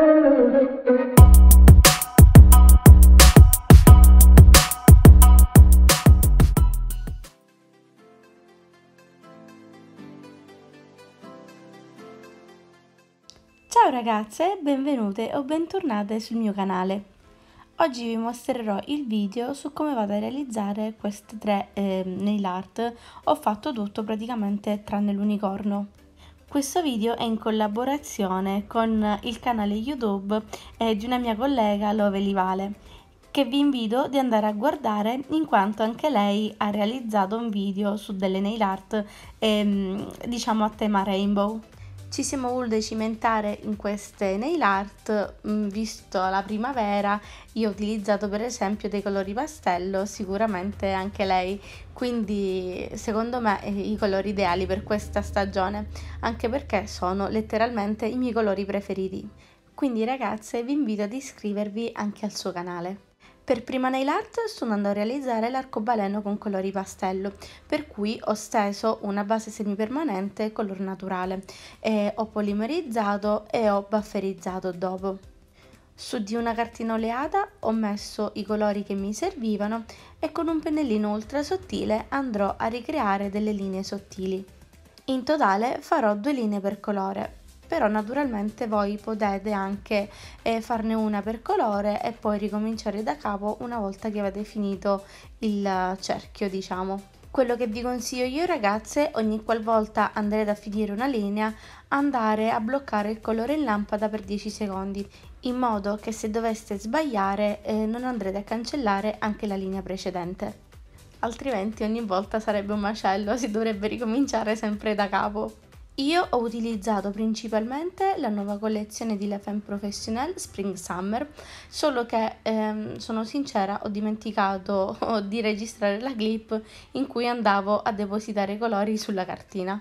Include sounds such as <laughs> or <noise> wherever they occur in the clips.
Ciao ragazze, benvenute o bentornate sul mio canale. Oggi vi mostrerò il video su come vado a realizzare queste tre eh, nail art. Ho fatto tutto praticamente tranne l'unicorno. Questo video è in collaborazione con il canale YouTube eh, di una mia collega Love Livale che vi invito di andare a guardare in quanto anche lei ha realizzato un video su delle nail art ehm, diciamo a tema rainbow. Ci siamo voluti cimentare in queste nail art, mm, visto la primavera, io ho utilizzato per esempio dei colori pastello, sicuramente anche lei, quindi secondo me eh, i colori ideali per questa stagione, anche perché sono letteralmente i miei colori preferiti. Quindi ragazze vi invito ad iscrivervi anche al suo canale. Per prima nail art sto andando a realizzare l'arcobaleno con colori pastello, per cui ho steso una base semipermanente color naturale, e ho polimerizzato e ho bufferizzato dopo. Su di una cartina oleata ho messo i colori che mi servivano e con un pennellino ultra sottile andrò a ricreare delle linee sottili. In totale farò due linee per colore, però naturalmente voi potete anche eh, farne una per colore e poi ricominciare da capo una volta che avete finito il cerchio diciamo. Quello che vi consiglio io ragazze, ogni qualvolta andrete a finire una linea, andare a bloccare il colore in lampada per 10 secondi, in modo che se doveste sbagliare eh, non andrete a cancellare anche la linea precedente. Altrimenti ogni volta sarebbe un macello, si dovrebbe ricominciare sempre da capo. Io ho utilizzato principalmente la nuova collezione di La Femme Professionnelle Spring Summer, solo che ehm, sono sincera ho dimenticato <laughs> di registrare la clip in cui andavo a depositare i colori sulla cartina.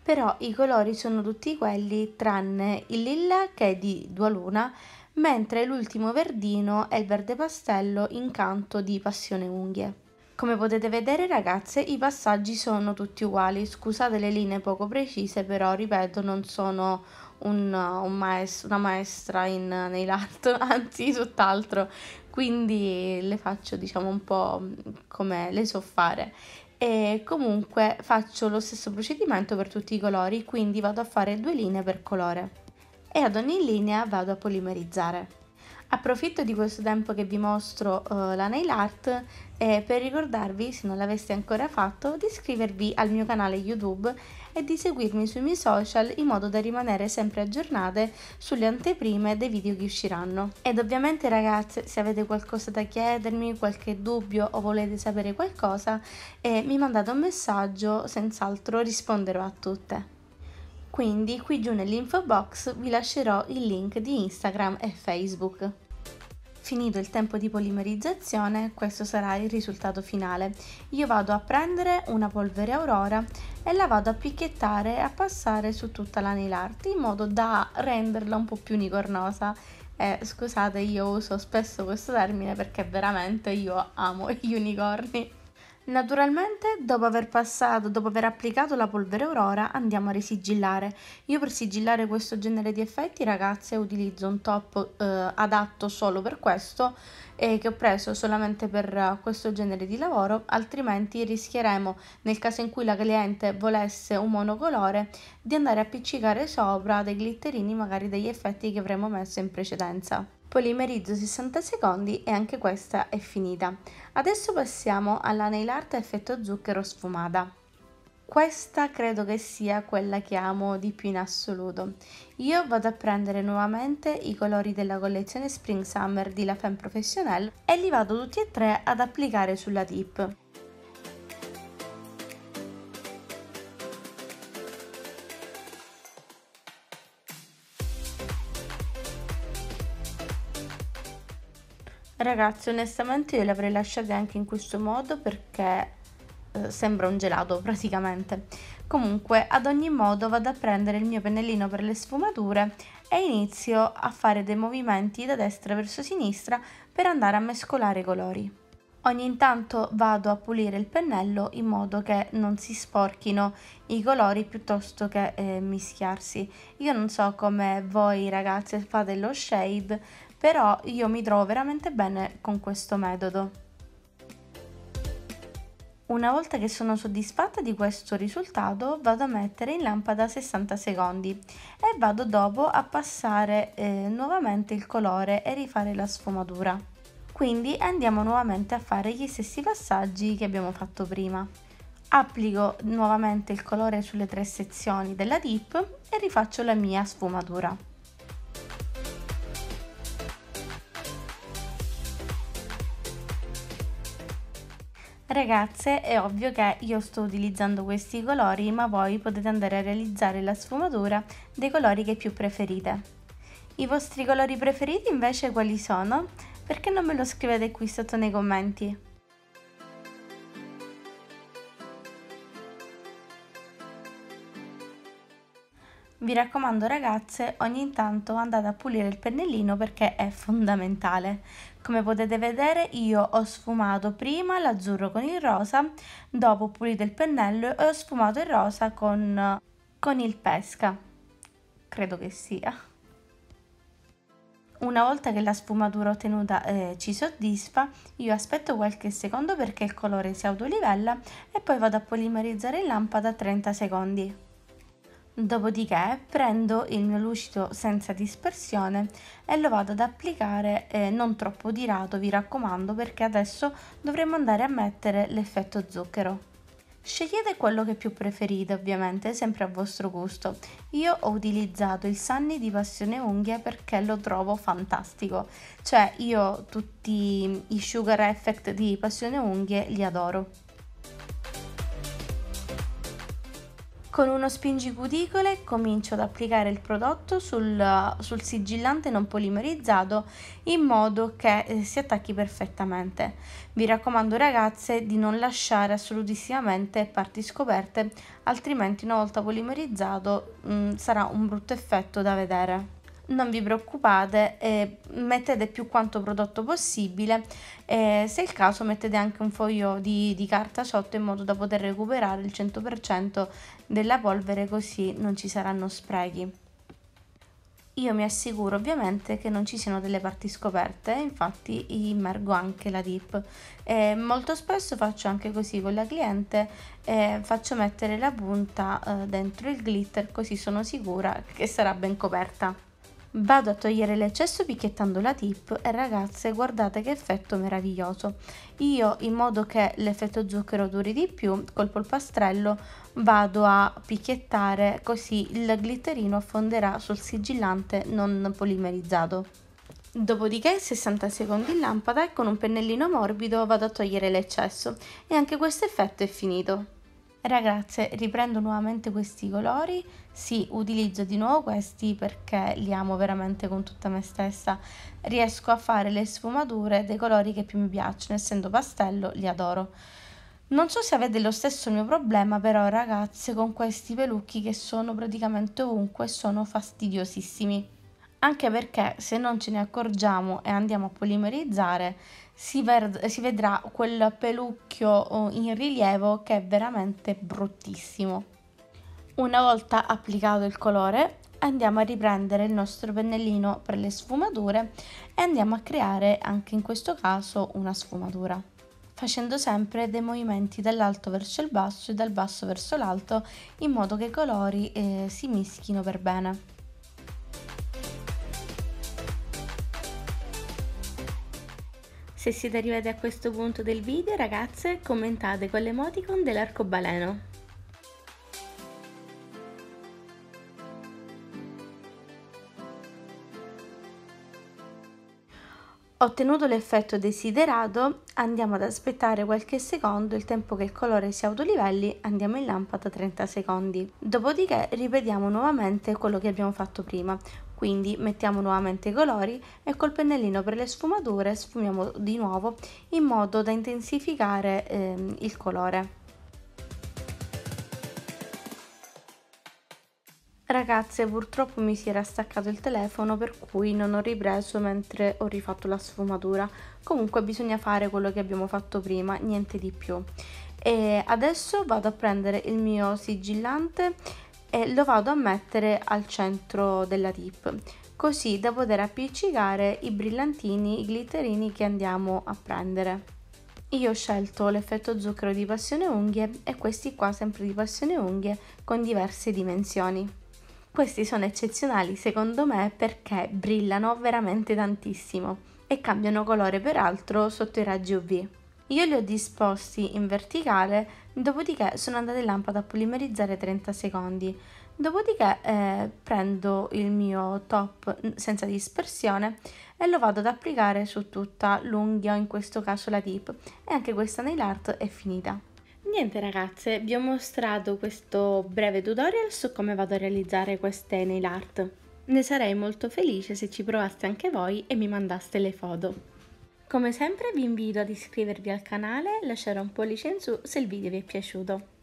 Però i colori sono tutti quelli tranne il lilla che è di Dualuna, mentre l'ultimo verdino è il verde pastello incanto di Passione Unghie. Come potete vedere ragazze i passaggi sono tutti uguali, scusate le linee poco precise però ripeto non sono un, un maestro, una maestra in, nei art, <laughs> anzi tutt'altro, quindi le faccio diciamo un po' come le so fare. E comunque faccio lo stesso procedimento per tutti i colori, quindi vado a fare due linee per colore. E ad ogni linea vado a polimerizzare. Approfitto di questo tempo che vi mostro uh, la nail art e per ricordarvi, se non l'aveste ancora fatto, di iscrivervi al mio canale YouTube e di seguirmi sui miei social in modo da rimanere sempre aggiornate sulle anteprime dei video che usciranno. Ed ovviamente ragazze, se avete qualcosa da chiedermi, qualche dubbio o volete sapere qualcosa, eh, mi mandate un messaggio, senz'altro risponderò a tutte quindi qui giù nell'info box vi lascerò il link di Instagram e Facebook. Finito il tempo di polimerizzazione, questo sarà il risultato finale. Io vado a prendere una polvere aurora e la vado a picchiettare e a passare su tutta la nail art in modo da renderla un po' più unicornosa. Eh, scusate, io uso spesso questo termine perché veramente io amo gli unicorni. Naturalmente, dopo aver passato, dopo aver applicato la polvere aurora, andiamo a risigillare. Io per sigillare questo genere di effetti, ragazze, utilizzo un top eh, adatto solo per questo e che ho preso solamente per questo genere di lavoro, altrimenti rischieremo, nel caso in cui la cliente volesse un monocolore, di andare a appiccicare sopra dei glitterini, magari degli effetti che avremmo messo in precedenza. Polimerizzo 60 secondi e anche questa è finita. Adesso passiamo alla nail art effetto zucchero sfumata. Questa credo che sia quella che amo di più in assoluto. Io vado a prendere nuovamente i colori della collezione Spring Summer di La Femme Professionnelle e li vado tutti e tre ad applicare sulla tip. Ragazzi, onestamente io le avrei lasciate anche in questo modo perché eh, sembra un gelato praticamente. Comunque, ad ogni modo vado a prendere il mio pennellino per le sfumature e inizio a fare dei movimenti da destra verso sinistra per andare a mescolare i colori. Ogni tanto vado a pulire il pennello in modo che non si sporchino i colori piuttosto che eh, mischiarsi. Io non so come voi ragazze fate lo shade, però io mi trovo veramente bene con questo metodo. Una volta che sono soddisfatta di questo risultato vado a mettere in lampada 60 secondi e vado dopo a passare eh, nuovamente il colore e rifare la sfumatura. Quindi andiamo nuovamente a fare gli stessi passaggi che abbiamo fatto prima. Applico nuovamente il colore sulle tre sezioni della dip e rifaccio la mia sfumatura. Ragazze, è ovvio che io sto utilizzando questi colori, ma voi potete andare a realizzare la sfumatura dei colori che più preferite. I vostri colori preferiti invece quali sono? Perché non me lo scrivete qui sotto nei commenti? Vi raccomando ragazze, ogni tanto andate a pulire il pennellino perché è fondamentale. Come potete vedere io ho sfumato prima l'azzurro con il rosa, dopo ho pulito il pennello e ho sfumato il rosa con, con il pesca. Credo che sia. Una volta che la sfumatura ottenuta eh, ci soddisfa, io aspetto qualche secondo perché il colore si autolivella e poi vado a polimerizzare in lampada 30 secondi. Dopodiché prendo il mio lucido senza dispersione e lo vado ad applicare eh, non troppo tirato, vi raccomando, perché adesso dovremo andare a mettere l'effetto zucchero. Scegliete quello che più preferite, ovviamente, sempre a vostro gusto. Io ho utilizzato il Sunny di Passione Unghie perché lo trovo fantastico. Cioè, io tutti i Sugar Effect di Passione Unghie li adoro. Con uno spingicuticole comincio ad applicare il prodotto sul, sul sigillante non polimerizzato in modo che eh, si attacchi perfettamente. Vi raccomando ragazze di non lasciare assolutissimamente parti scoperte altrimenti una volta polimerizzato mh, mm, sarà un brutto effetto da vedere non vi preoccupate, eh, mettete più quanto prodotto possibile e se è il caso mettete anche un foglio di, di carta sotto in modo da poter recuperare il 100% della polvere così non ci saranno sprechi. Io mi assicuro ovviamente che non ci siano delle parti scoperte, infatti immergo anche la dip. E molto spesso faccio anche così con la cliente, e faccio mettere la punta eh, dentro il glitter così sono sicura che sarà ben coperta. Vado a togliere l'eccesso picchiettando la tip e ragazze guardate che effetto meraviglioso. Io in modo che l'effetto zucchero duri di più col polpastrello vado a picchiettare così il glitterino affonderà sul sigillante non polimerizzato. Dopodiché 60 secondi in lampada e con un pennellino morbido vado a togliere l'eccesso e anche questo effetto è finito. Ragazze, riprendo nuovamente questi colori, sì, utilizzo di nuovo questi perché li amo veramente con tutta me stessa. Riesco a fare le sfumature dei colori che più mi piacciono, essendo pastello li adoro. Non so se avete lo stesso mio problema, però ragazze, con questi pelucchi che sono praticamente ovunque sono fastidiosissimi anche perché se non ce ne accorgiamo e andiamo a polimerizzare si, ver- si vedrà quel pelucchio oh, in rilievo che è veramente bruttissimo. Una volta applicato il colore andiamo a riprendere il nostro pennellino per le sfumature e andiamo a creare anche in questo caso una sfumatura facendo sempre dei movimenti dall'alto verso il basso e dal basso verso l'alto in modo che i colori eh, si mischino per bene. Se siete arrivati a questo punto del video ragazze commentate con l'emoticon dell'arcobaleno. Ottenuto l'effetto desiderato, andiamo ad aspettare qualche secondo, il tempo che il colore si autolivelli, andiamo in lampada 30 secondi. Dopodiché ripetiamo nuovamente quello che abbiamo fatto prima, quindi mettiamo nuovamente i colori e col pennellino per le sfumature sfumiamo di nuovo in modo da intensificare eh, il colore. Ragazze, purtroppo mi si era staccato il telefono per cui non ho ripreso mentre ho rifatto la sfumatura. Comunque bisogna fare quello che abbiamo fatto prima, niente di più. E adesso vado a prendere il mio sigillante e lo vado a mettere al centro della tip, così da poter appiccicare i brillantini, i glitterini che andiamo a prendere. Io ho scelto l'effetto zucchero di passione unghie e questi qua sempre di passione unghie con diverse dimensioni. Questi sono eccezionali secondo me perché brillano veramente tantissimo e cambiano colore peraltro sotto i raggi UV. Io li ho disposti in verticale, dopodiché sono andata in lampada a polimerizzare 30 secondi. Dopodiché eh, prendo il mio top senza dispersione e lo vado ad applicare su tutta l'unghia, in questo caso la tip. E anche questa nail art è finita. Niente ragazze, vi ho mostrato questo breve tutorial su come vado a realizzare queste nail art. Ne sarei molto felice se ci provaste anche voi e mi mandaste le foto. Come sempre vi invito ad iscrivervi al canale e lasciare un pollice in su se il video vi è piaciuto.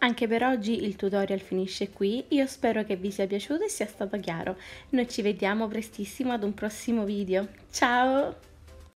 Anche per oggi il tutorial finisce qui, io spero che vi sia piaciuto e sia stato chiaro. Noi ci vediamo prestissimo ad un prossimo video. Ciao!